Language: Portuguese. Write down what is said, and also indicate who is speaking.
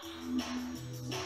Speaker 1: Música